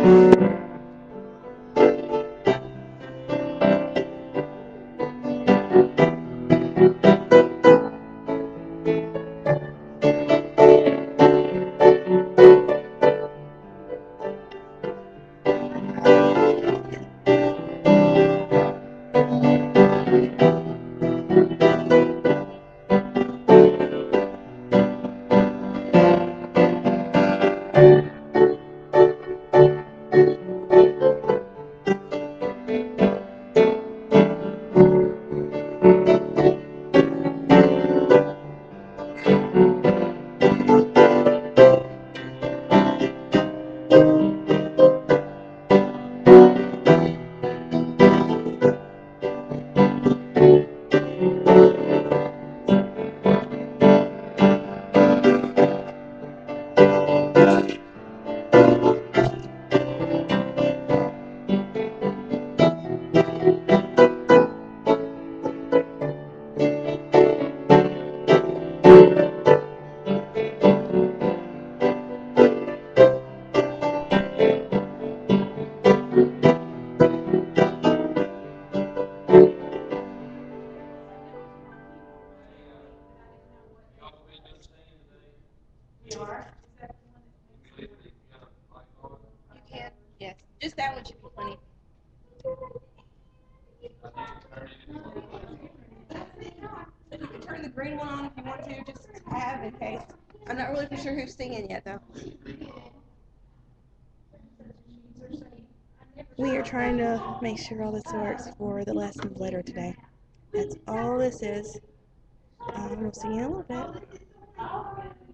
thank mm -hmm. you green one on if you want to, just have in case. I'm not really sure who's singing yet, though. We are trying to make sure all this works for the lessons later today. That's all this is. Um, we'll see you in a little bit.